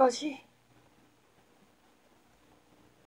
宝器